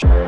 Sure.